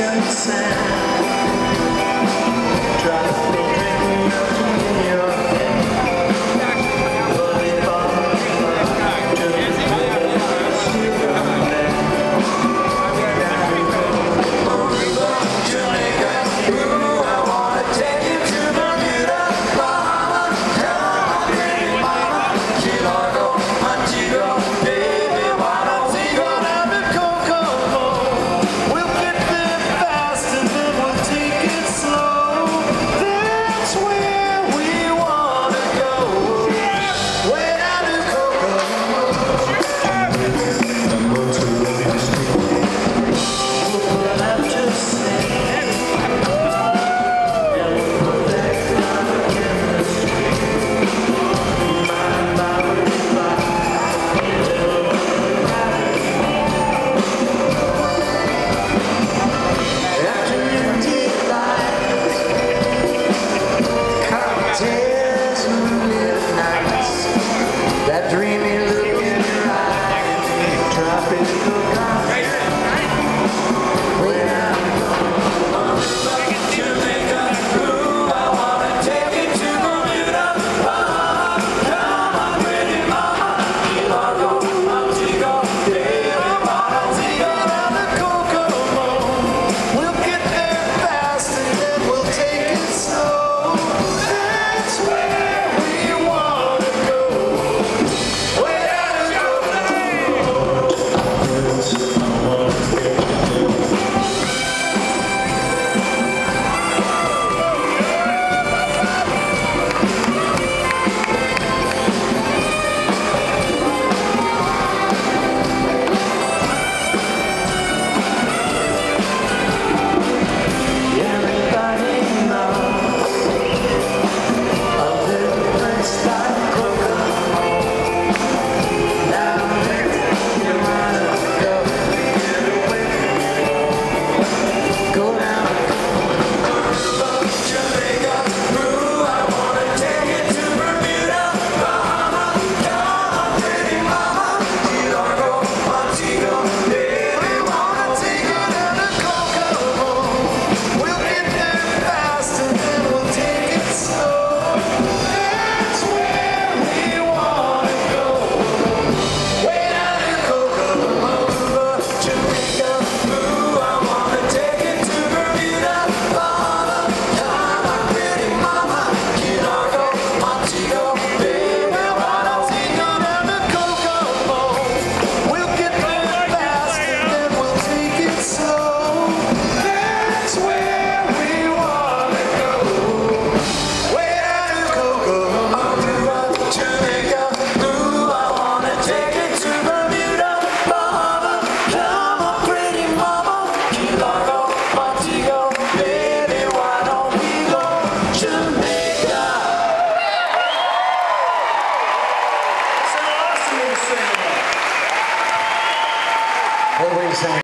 of sad. That dream is Singer.